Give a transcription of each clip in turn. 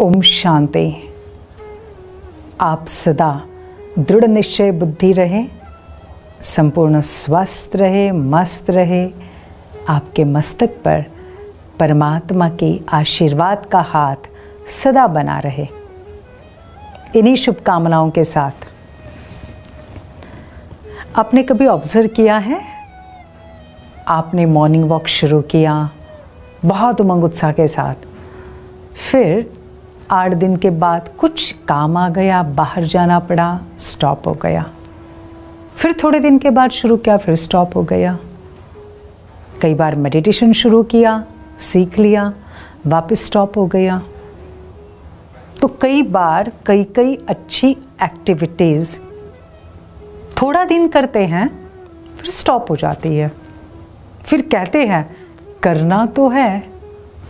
ओम शांति। आप सदा दृढ़ निश्चय बुद्धि रहे, संपूर्ण स्वस्थ रहे, मस्त रहे। आपके मस्तक पर परमात्मा की आशीर्वाद का हाथ सदा बना रहे। इन्हीं शुभकामनाओं के साथ। आपने कभी ऑब्ज़र्व किया है? आपने मॉर्निंग वॉक शुरू किया, बहुत उमंग उत्साह के साथ। फिर आठ दिन के बाद कुछ काम आ गया, बाहर जाना पड़ा स्टॉप हो गया। फिर थोड़े दिन के बाद शुरू किया, फिर स्टॉप हो गया। कई बार मेडिटेशन शुरू किया, सीख लिया, वापस स्टॉप हो गया। तो कई बार कई कई अच्छी एक्टिविटीज़ थोड़ा दिन करते हैं, फिर स्टॉप हो जाती है। फिर कहते हैं, करना तो है,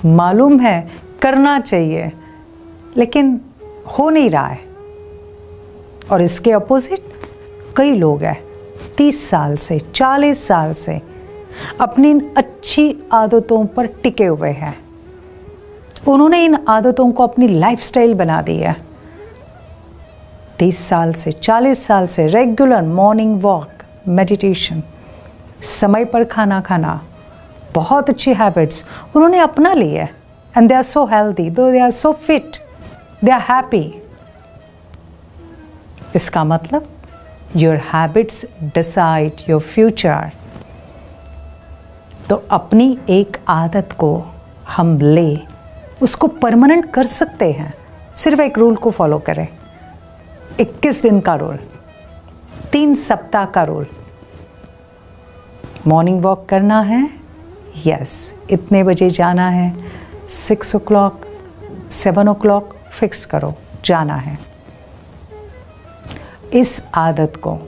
मालूम है, करना चाहिए। लेकिन हो नहीं रहा है। और इसके अपोजिट कई लोग हैं, तीस साल से, चालीस साल से अपनी इन अच्छी आदतों पर टिके हुए हैं। उन्होंने इन आदतों को अपनी लाइफस्टाइल बना दी है। तीस साल से, चालीस साल से रेगुलर मॉर्निंग वॉक मेडिटेशन समय पर खाना खाना, बहुत अच्छी हैबिट्स उन्होंने अपना ली है। And they are so healthy though they are so fit they are happy इसका मतलब your habits decide your future तो अपनी एक आदत को हम ले, उसको परमानेंट कर सकते हैं। सिर्फ़ एक रूल को फॉलो करें। 21 दिन का रूल तीन सप्ताह का रूल मॉर्निंग वॉक करना है? यस इतने बजे जाना है? Six o'clock seven o'clock fix करो, जाना है। इस आदत को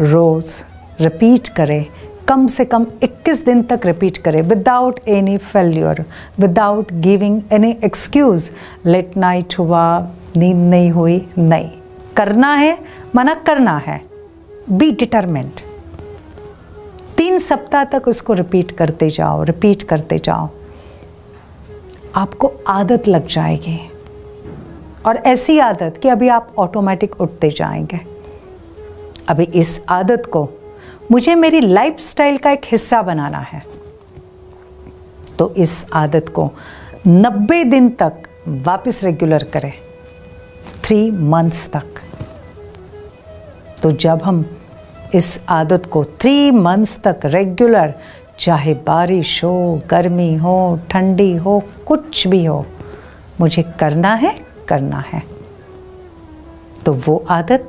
रोज़ रिपीट करें, कम से कम 21 दिन तक रिपीट करें without any failure without giving any excuse late night हुआ, नींद नहीं हुई, नहीं। करना है, मना करना है। बी डिटरमेंट तीन सप्ताह तक उसको रिपीट करते जाओ रिपीट करते जाओ। आपको आदत लग जाएगी। और ऐसी आदत कि अभी आप ऑटोमेटिक उठते जाएँगे। अभी इस आदत को मुझे मेरी लाइफस्टाइल का एक हिस्सा बनाना है। तो इस आदत को 90 दिन तक वापस रेगुलर करें। थ्री मंथ्स तक। तो जब हम इस आदत को थ्री मंथ्स तक रेगुलर चाहे बारिश हो, गर्मी हो, ठंडी हो, कुछ भी हो, मुझे करना है करना है। तो वो आदत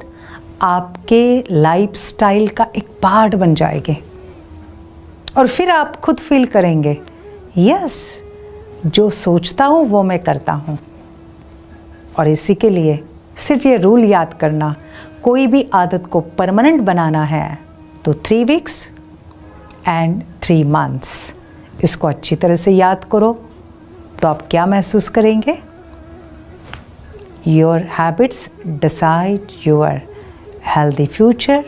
आपके लाइफस्टाइल का एक पार्ट बन जाएगी। और फिर आप खुद फील करेंगे यस जो सोचता हूँ वो मैं करता हूँ। और इसी के लिए सिर्फ़ ये रूल याद करना, कोई भी आदत को परमानेंट बनाना है तो three weeks and three months इसको अच्छी तरह से याद करो तो आप क्या महसूस करेंगे? Your habits decide your healthy future,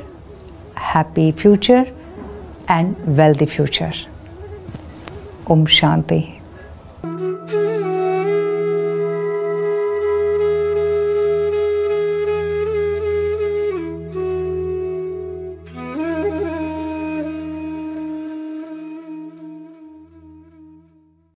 happy future, and wealthy future. Om Shanti.